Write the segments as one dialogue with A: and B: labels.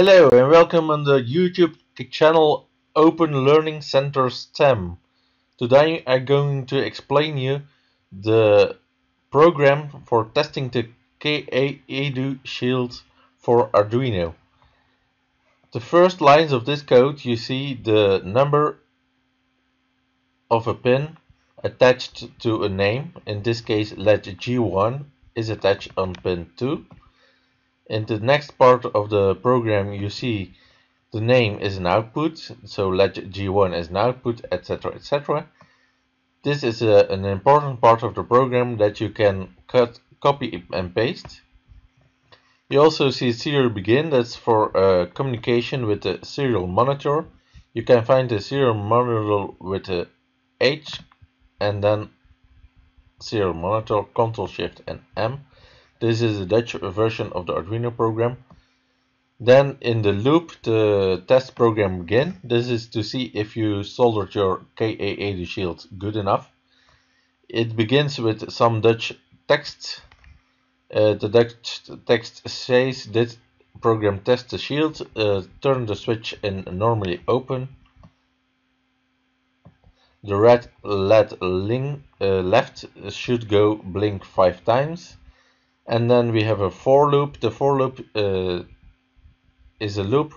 A: Hello and welcome on the YouTube channel Open Learning Center STEM. Today I'm going to explain you the program for testing the KA Shield for Arduino. The first lines of this code you see the number of a pin attached to a name, in this case LED G1 is attached on pin 2 in the next part of the program you see the name is an output, so LED G1 as an output, etc. etc. This is a, an important part of the program that you can cut, copy and paste. You also see serial begin, that's for uh, communication with the serial monitor. You can find the serial monitor with a H and then serial monitor, Control Shift and M. This is a Dutch version of the Arduino program. Then in the loop, the test program again. This is to see if you soldered your KAEDU shield good enough. It begins with some Dutch text. Uh, the Dutch text says this program tests the shield, uh, turn the switch in normally open. The red LED link, uh, left should go blink 5 times and then we have a for loop. The for loop uh, is a loop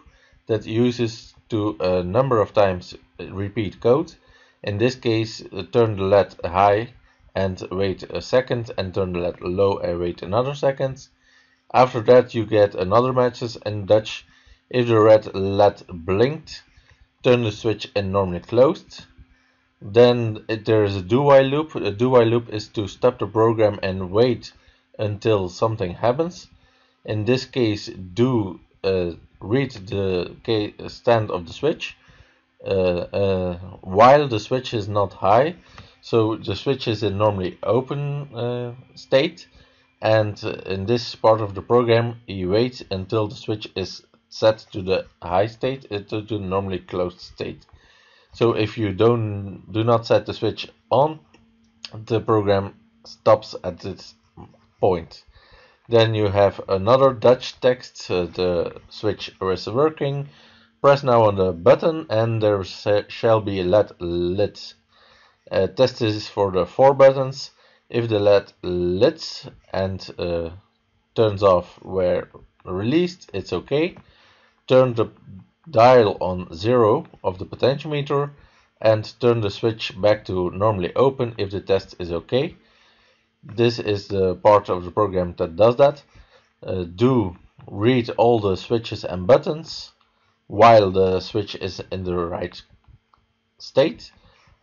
A: that uses to a number of times repeat code. In this case, uh, turn the LED high and wait a second and turn the LED low and wait another second. After that you get another message in Dutch. If the red LED blinked, turn the switch in normally closed. Then there is a do while loop. A do while loop is to stop the program and wait until something happens. In this case, do uh, read the stand of the switch uh, uh, while the switch is not high. So the switch is in normally open uh, state and in this part of the program you wait until the switch is set to the high state to the normally closed state. So if you don't do not set the switch on, the program stops at this point. Then you have another Dutch text, uh, the switch is working. Press now on the button and there shall be a LED lit. Uh, test is for the four buttons. If the LED lit and uh, turns off where released, it's okay. Turn the dial on zero of the potentiometer and turn the switch back to normally open if the test is okay this is the part of the program that does that. Uh, do read all the switches and buttons while the switch is in the right state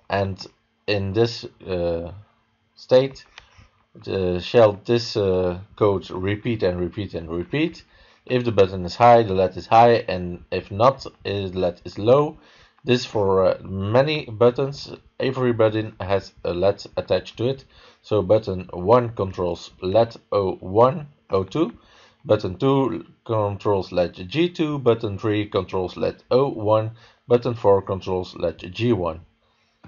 A: and in this uh, state shall this uh, code repeat and repeat and repeat if the button is high the LED is high and if not the LED is low this for uh, many buttons every button has a LED attached to it so button 1 controls LED O1, O2, button 2 controls LED G2, button 3 controls LED O1, button 4 controls LED G1.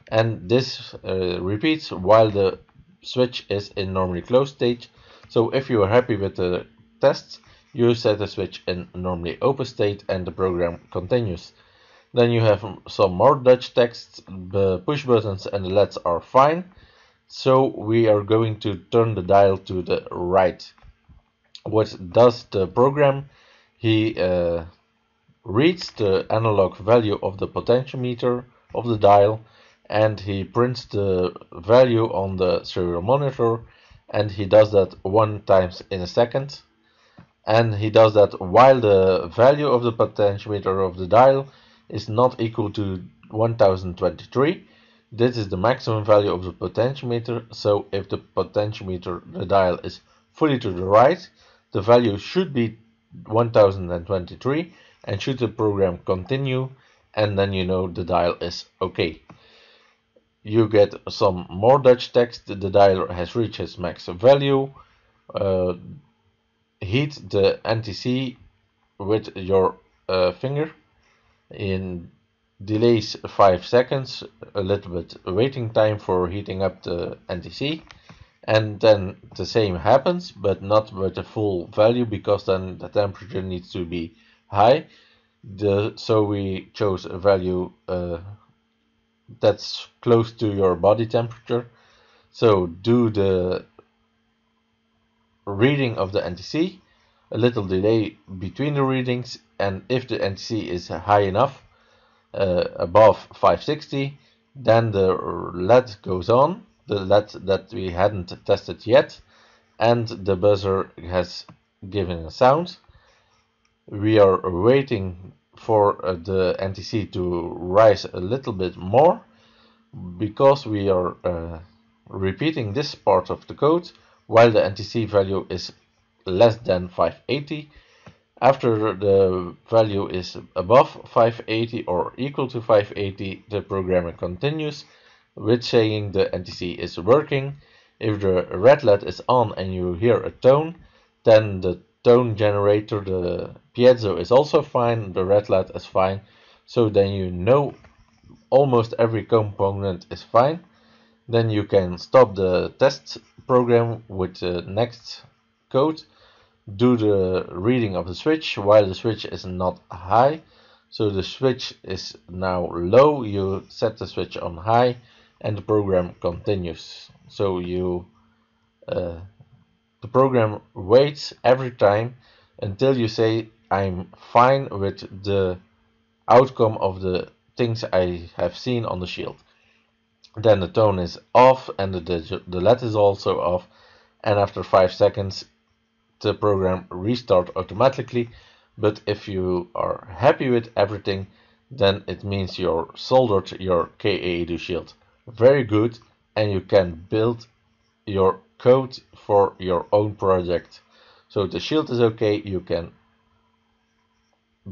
A: And this uh, repeats while the switch is in normally closed state. So if you are happy with the tests, you set the switch in normally open state and the program continues. Then you have some more Dutch text, the push buttons and the LEDs are fine. So we are going to turn the dial to the right. What does the program? He uh, reads the analog value of the potentiometer of the dial and he prints the value on the serial monitor and he does that one times in a second and he does that while the value of the potentiometer of the dial is not equal to 1023 this is the maximum value of the potentiometer, so if the potentiometer, the dial is fully to the right, the value should be 1023 and should the program continue and then you know the dial is okay. You get some more Dutch text, the dial has reached its max value, uh, heat the NTC with your uh, finger in delays 5 seconds, a little bit waiting time for heating up the NTC and then the same happens but not with the full value because then the temperature needs to be high. The, so we chose a value uh, that's close to your body temperature. So do the reading of the NTC, a little delay between the readings, and if the NTC is high enough, uh, above 560, then the LED goes on, the LED that we hadn't tested yet, and the buzzer has given a sound. We are waiting for uh, the NTC to rise a little bit more because we are uh, repeating this part of the code while the NTC value is less than 580. After the value is above 580 or equal to 580, the programmer continues with saying the NTC is working. If the red LED is on and you hear a tone, then the tone generator, the piezo is also fine, the red LED is fine. So then you know almost every component is fine. Then you can stop the test program with the next code, do the reading of the switch while the switch is not high. So the switch is now low, you set the switch on high and the program continues. So you uh, the program waits every time until you say I'm fine with the outcome of the things I have seen on the shield. Then the tone is off and the, the LED is also off and after 5 seconds the program restart automatically but if you are happy with everything then it means you're soldered your KA shield. Very good and you can build your code for your own project. So the shield is okay you can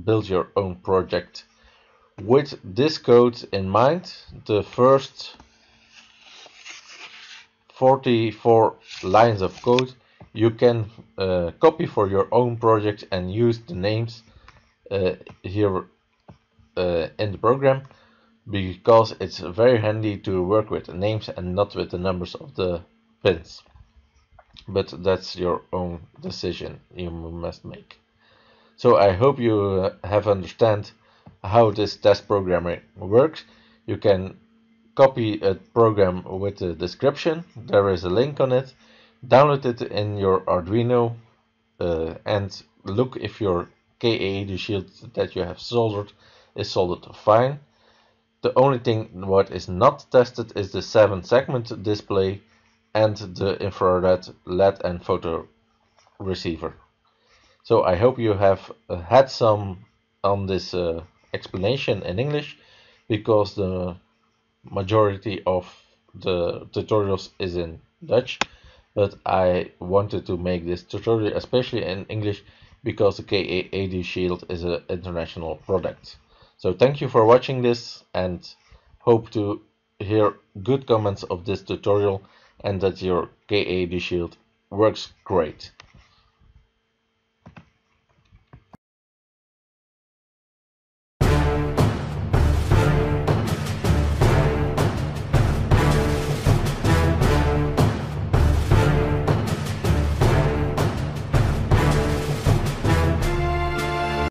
A: build your own project. With this code in mind the first 44 lines of code you can uh, copy for your own project and use the names uh, here uh, in the program because it's very handy to work with the names and not with the numbers of the pins. But that's your own decision you must make. So I hope you uh, have understand how this test programming works. You can copy a program with the description. There is a link on it download it in your Arduino uh, and look if your KAEDU shield that you have soldered is soldered fine the only thing what is not tested is the 7 segment display and the infrared LED and photo receiver. So I hope you have uh, had some on this uh, explanation in English because the majority of the tutorials is in Dutch but I wanted to make this tutorial especially in English because the KAEDU shield is an international product. So thank you for watching this and hope to hear good comments of this tutorial and that your KA shield works great.